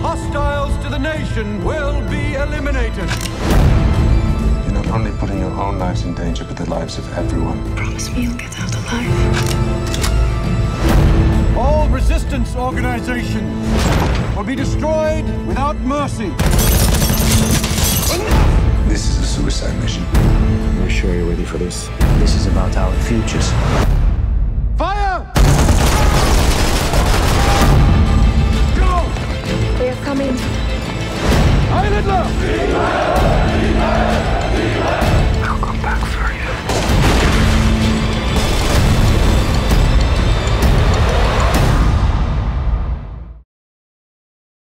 hostiles to the nation will be eliminated. You're not only putting your own lives in danger, but the lives of everyone. Promise me you'll get out alive. All resistance organizations will be destroyed without mercy. This is a suicide mission. Are you sure you're ready for this? This is about our futures. coming.